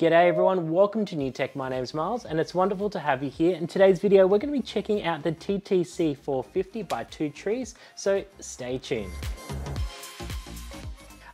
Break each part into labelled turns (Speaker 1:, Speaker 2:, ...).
Speaker 1: G'day everyone, welcome to New Tech. My name is Miles and it's wonderful to have you here. In today's video, we're going to be checking out the TTC 450 by Two Trees, so stay tuned.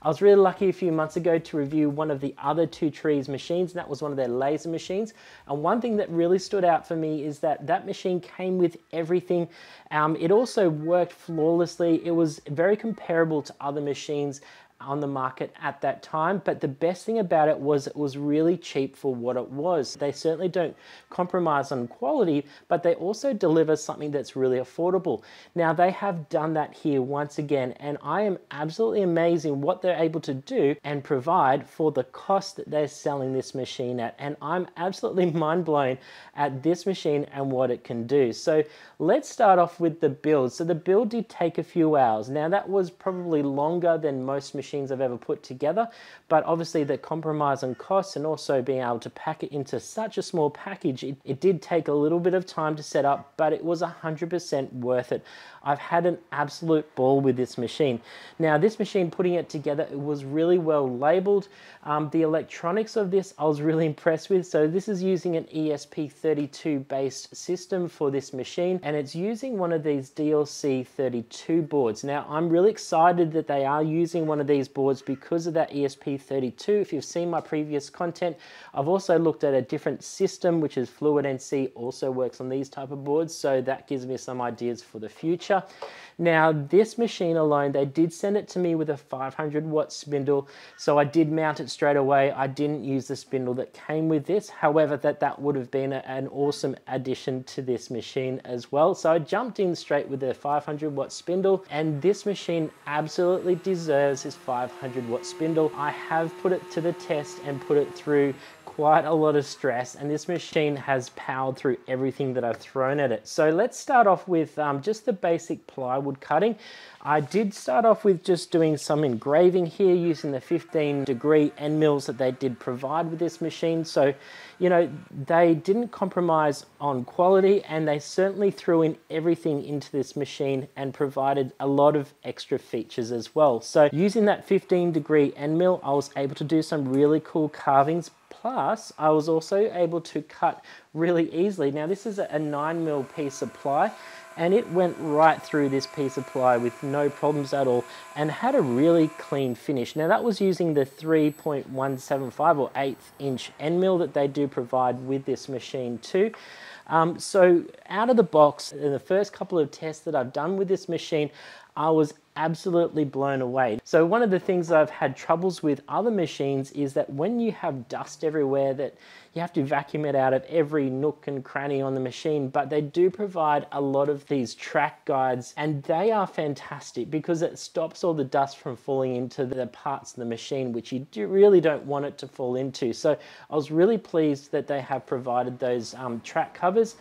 Speaker 1: I was really lucky a few months ago to review one of the other Two Trees machines, and that was one of their laser machines. And one thing that really stood out for me is that that machine came with everything. Um, it also worked flawlessly. It was very comparable to other machines on the market at that time. But the best thing about it was it was really cheap for what it was. They certainly don't compromise on quality, but they also deliver something that's really affordable. Now they have done that here once again, and I am absolutely amazing what they're able to do and provide for the cost that they're selling this machine at. And I'm absolutely mind blown at this machine and what it can do. So let's start off with the build. So the build did take a few hours. Now that was probably longer than most machines machines I've ever put together. But obviously the compromise on costs and also being able to pack it into such a small package, it, it did take a little bit of time to set up, but it was 100% worth it. I've had an absolute ball with this machine. Now this machine, putting it together, it was really well labeled. Um, the electronics of this, I was really impressed with. So this is using an ESP32 based system for this machine, and it's using one of these DLC32 boards. Now I'm really excited that they are using one of these boards because of that ESP32. If you've seen my previous content, I've also looked at a different system, which is Fluid NC, also works on these type of boards. So that gives me some ideas for the future. Now this machine alone, they did send it to me with a 500 watt spindle. So I did mount it straight away. I didn't use the spindle that came with this. However, that, that would have been a, an awesome addition to this machine as well. So I jumped in straight with the 500 watt spindle and this machine absolutely deserves this 500 watt spindle. I have put it to the test and put it through quite a lot of stress and this machine has powered through everything that I've thrown at it. So let's start off with um, just the basic plywood cutting. I did start off with just doing some engraving here using the 15 degree end mills that they did provide with this machine. So, you know, they didn't compromise on quality and they certainly threw in everything into this machine and provided a lot of extra features as well. So using that 15 degree end mill, I was able to do some really cool carvings I was also able to cut really easily. Now this is a 9 mil piece of ply and it went right through this piece of ply with no problems at all and had a really clean finish. Now that was using the 3.175 or 8th inch end mill that they do provide with this machine too. Um, so out of the box, in the first couple of tests that I've done with this machine, I was absolutely blown away. So one of the things I've had troubles with other machines is that when you have dust everywhere that you have to vacuum it out of every nook and cranny on the machine, but they do provide a lot of these track guides and they are fantastic because it stops all the dust from falling into the parts of the machine which you do really don't want it to fall into. So I was really pleased that they have provided those um, track covers.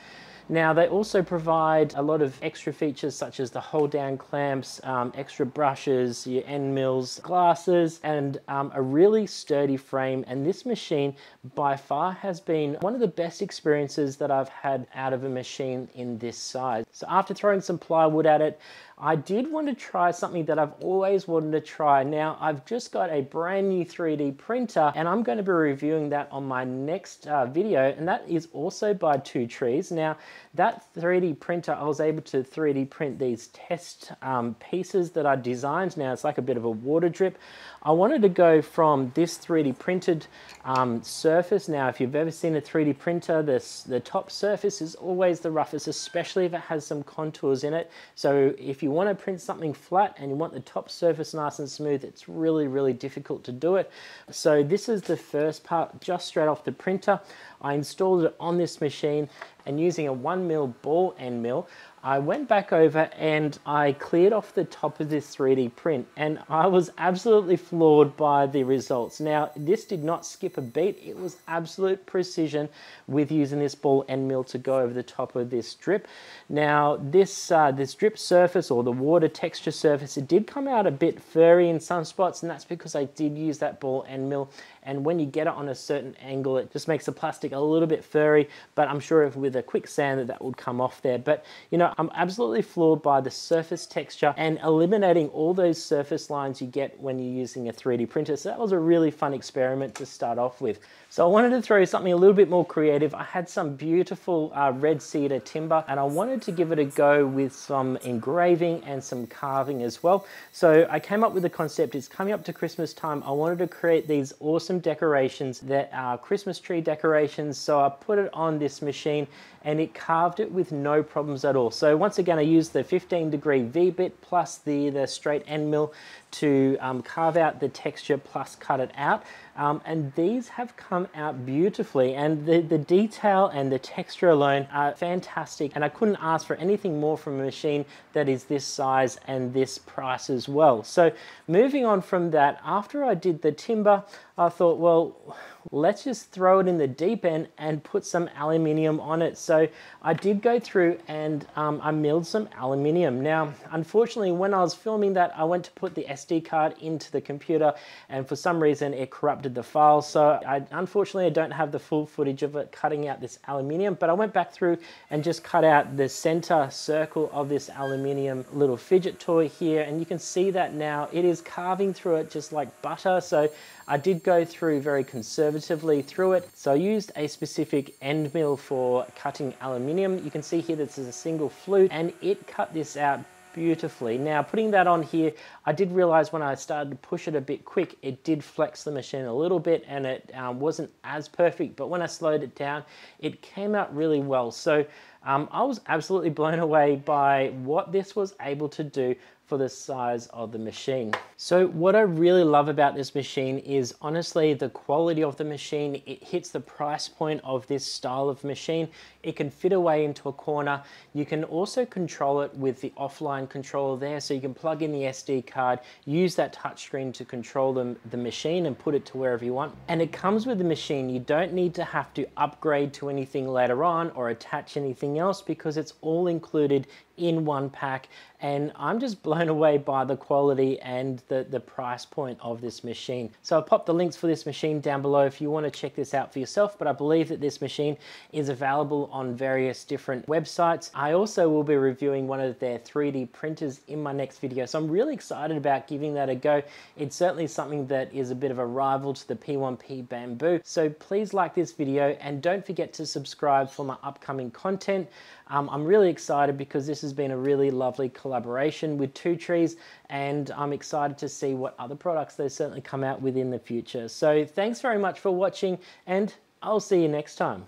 Speaker 1: Now they also provide a lot of extra features such as the hold down clamps, um, extra brushes, your end mills, glasses, and um, a really sturdy frame. And this machine by far has been one of the best experiences that I've had out of a machine in this size. So after throwing some plywood at it, I did want to try something that I've always wanted to try. Now, I've just got a brand new 3D printer and I'm going to be reviewing that on my next uh, video and that is also by Two Trees. Now, that 3D printer, I was able to 3D print these test um, pieces that I designed. Now, it's like a bit of a water drip. I wanted to go from this 3D printed um, surface. Now, if you've ever seen a 3D printer, this, the top surface is always the roughest, especially if it has some contours in it. So if you want to print something flat and you want the top surface nice and smooth, it's really, really difficult to do it. So this is the first part, just straight off the printer. I installed it on this machine and using a one mil ball end mill, I went back over and I cleared off the top of this 3D print and I was absolutely floored by the results. Now, this did not skip a beat. It was absolute precision with using this ball end mill to go over the top of this drip. Now, this, uh, this drip surface or the water texture surface, it did come out a bit furry in some spots and that's because I did use that ball end mill and when you get it on a certain angle, it just makes the plastic a little bit furry, but I'm sure if with with a quick sand that that would come off there. But you know, I'm absolutely floored by the surface texture and eliminating all those surface lines you get when you're using a 3D printer. So that was a really fun experiment to start off with. So I wanted to throw something a little bit more creative. I had some beautiful uh, red cedar timber and I wanted to give it a go with some engraving and some carving as well. So I came up with the concept, it's coming up to Christmas time. I wanted to create these awesome decorations that are Christmas tree decorations. So I put it on this machine and it carved it with no problems at all. So once again, I used the 15 degree V-bit plus the, the straight end mill to um, carve out the texture plus cut it out. Um, and these have come out beautifully and the, the detail and the texture alone are fantastic and I couldn't ask for anything more from a machine that is this size and this price as well. So moving on from that, after I did the timber, I thought, well, let's just throw it in the deep end and put some aluminium on it. So I did go through and um, I milled some aluminium. Now, unfortunately, when I was filming that, I went to put the SD card into the computer and for some reason it corrupted the file. So I, unfortunately, I don't have the full footage of it cutting out this aluminium, but I went back through and just cut out the center circle of this aluminium little fidget toy here. And you can see that now it is carving through it just like butter. So I did go through very conservatively through it. So I used a specific end mill for cutting aluminium. You can see here this is a single flute and it cut this out beautifully. Now putting that on here, I did realize when I started to push it a bit quick, it did flex the machine a little bit and it um, wasn't as perfect, but when I slowed it down, it came out really well. So um, I was absolutely blown away by what this was able to do for the size of the machine. So what I really love about this machine is honestly the quality of the machine. It hits the price point of this style of machine. It can fit away into a corner. You can also control it with the offline controller there. So you can plug in the SD card, use that touchscreen to control the, the machine and put it to wherever you want. And it comes with the machine. You don't need to have to upgrade to anything later on or attach anything else because it's all included in one pack and I'm just blown away by the quality and the, the price point of this machine. So I'll pop the links for this machine down below if you want to check this out for yourself, but I believe that this machine is available on various different websites. I also will be reviewing one of their 3D printers in my next video, so I'm really excited about giving that a go. It's certainly something that is a bit of a rival to the P1P Bambu, so please like this video and don't forget to subscribe for my upcoming content. Um, I'm really excited because this has been a really lovely collaboration with Two Trees and I'm excited to see what other products they certainly come out with in the future. So thanks very much for watching and I'll see you next time.